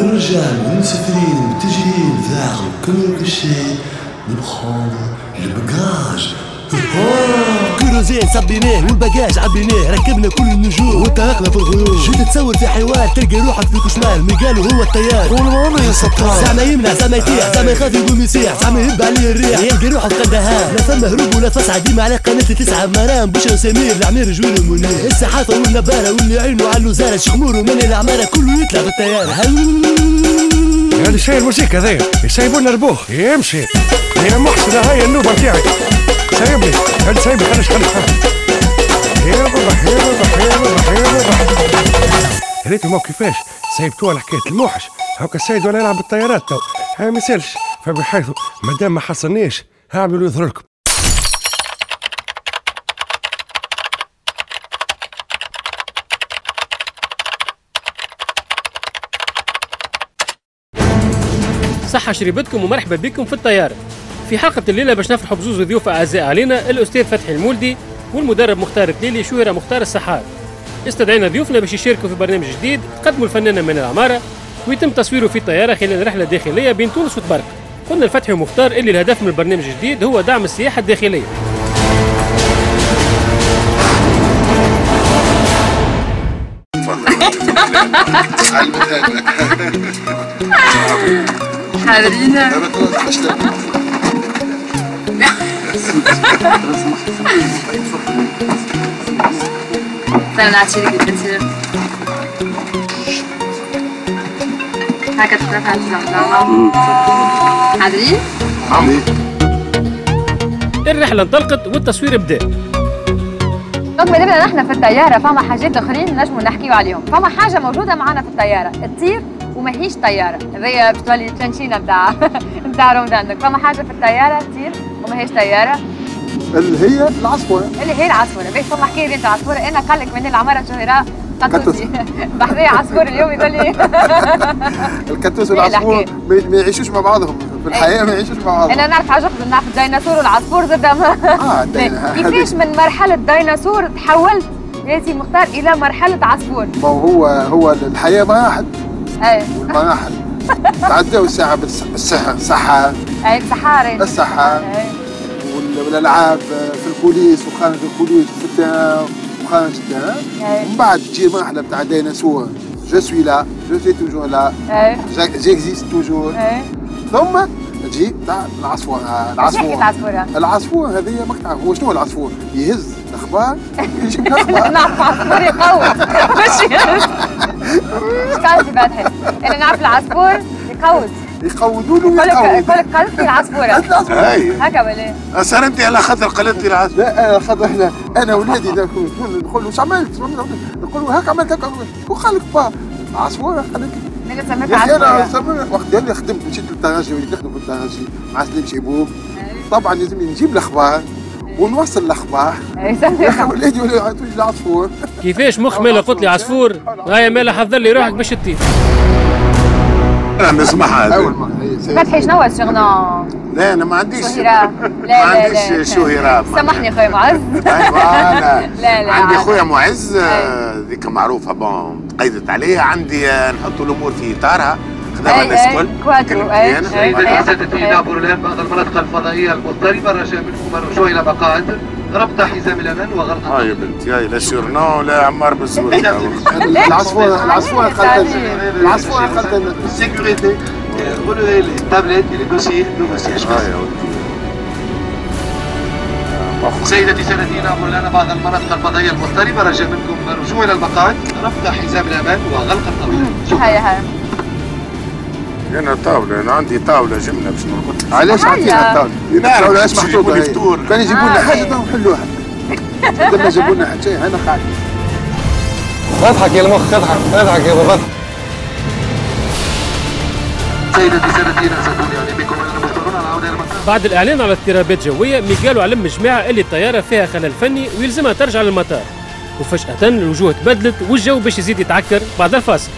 الرجال والمسافرين والتجهيل ذاعوا كل شيء نبخونا البقاج. كروزين صبيناه والباجاج عبيناه ركبنا كل النجوم وانطلقنا في الغيوم. جيت تصور في حيوان تلقى روحك في الكشمال ميقالو هو الطيار. والله يا سطار زعما يمنع زعما يطيح زعما يخاف يقوم يسيح زعما يهب عليه الريح. يلقى روحه في قدها لا فما هروب ولا فسعة ديما على قناة تسعة مرام بشر سمير العمير جويل منير. السحافة والنبارة واللي عينه على الوزارة. شخمور ومن العمارة كله يطلع بالطيارة. هذا شيء الموسيقى ذا يسايبونا ربوخ يمشي. يا محسن هاي النوبة نتاعي سايبني ريتو ما كيفاش؟ سايبتوها على حكاية الموحش. هاكا السيد ولا يلعب بالطيارات تو. هاي ما يسالش. فبحيث مادام ما حصلنيش هعملوا يظهر لكم صحة شريبتكم ومرحبا بكم في الطيارة. في حلقة الليلة باش نفرحوا بزوز ضيوف أعزاء علينا الأستاذ فتحي المولدي والمدرب مختار التليلي شهرة مختار السحار استدعينا ضيوفنا باش يشاركوا في برنامج جديد قدموا الفنانة من العمارة ويتم تصويره في طيارة خلال رحلة داخلية بين تونس وتبرق. قلنا الفتحي ومختار اللي الهدف من البرنامج الجديد هو دعم السياحة الداخلية. حاضرين. الرحلة انطلقت والتصوير بدا دونك ما دمنا نحن في الطيارة فما حاجات أخرين نجموا نحكيو عليهم، فما حاجة موجودة معنا في الطيارة، تطير وماهيش طيارة، هذيا باش تولي تلانشينا نتاع نتاع رمضان، فما حاجة في الطيارة تطير وماهيش طيارة. اللي هي العصفورة. اللي هي العصفورة، باش فما حكاية بنت عصفورة. أنا قال لك من العمارة شهراء قطوسي. بحذايا عصفور اليوم يقول لي. الكتوس والعصفور؟ ما يعيشوش مع بعضهم. في الحياة ما يعيشوش مع بعضهم. أنا نعرف حاجة أخرى نعرف الديناصور والعصفور زاد الدينا- كيفاش من مرحلة ديناصور تحولت؟ يا سي مختار إلى مرحلة عصفور. ما هو هو الحياة مراحل اي والمراحل تعداو الساعة بالص- بالصحة الصحة اي بصحاري الصحة أي. وال- والألعاب في الكوليس وخارج الكوليس وخارج. ومن بعد تجي المرحلة بتاع ديناصور جو سوي لا جو سوي توجور لا جيكزيست توجور ثم تجي بتاع العصفور. شنو العصفور؟ العصفور. هذه ما تعرف هو شنو العصفور؟ يهز الأخبار؟ يجيب الأخبار. نعرف عصفور يقوت مش قلبي فتحي أنا نعرف العصفور يقوت يقودوا له يقول لك ويقودوا يقول لك قلبي العصفورة. العصفور هكا ولا صار انت على خاطر قلبتي العسل لا أنا خاطر إحنا أنا ولادي نقول له إيش عملت؟ نقول له هكا عملت هكا شو قال لك با العصفور قال لك أنا سميت وقت اللي خدمت مشيت للترجي وليت نخدم في الترجي مع سليم شيبوب طبعا لازم نجيب الأخبار. ونوصل الأخبار. سميت ولادي ولا يعطوني العصفور كيفاش مخ مالا قلت لي عصفور. غاية مالا حضر لي روحك باش تطير. أنا نسمعها أول. مرة. فتحي شنو هو الشغنة؟ لا أنا ما عنديش. شهيرة ما لا لا عنديش لا. شهيرة سامحني خويا معز. أنا لا لا عندي. خويا معز آه، ذيك معروفة بون تقيدت عليه عندي آه، نحط الأمور في إطارها. أي، الكل كوادرو، نعبر الان بعض المناطق الفضائية المضطربة رجاء منكم الرجوع إلى مقاعد. ربط حزام الامان وغلق يا بنتي هاي لا شورنو لا عمار بالزور العصفور العصفور قالت العصفور قالت السيكوريتي relevez les tablettes et les dossiers de vos سيدتي سادتي نعبر الان بعض المناطق الفضائية المضطربة رجاء منكم الرجوع إلى المقاعد. ربط حزام الامان وغلق الطاوله. هيا هيا. أنا طاولة أنا عندي طاولة جمله باش نرقد. علاش عطينا الطاوله؟ نعرف الطاوله يجيبوا محطوطه لي هي؟ فطور. كان يجيبوا لنا آه، حاجة نحلوها. لما جابوا لنا حتى شيء أنا قاعد اضحك يا المخ اضحك اضحك يا بابا سيدتي سادتي يعني بكم على المقاعد. بعد الإعلان على اضطرابات جوية ميغالو علم الجماعة اللي الطيارة فيها خلل فني ويلزمها ترجع للمطار. وفجأة الوجوه تبدلت والجو باش يزيد يتعكر. بعد الفاصل.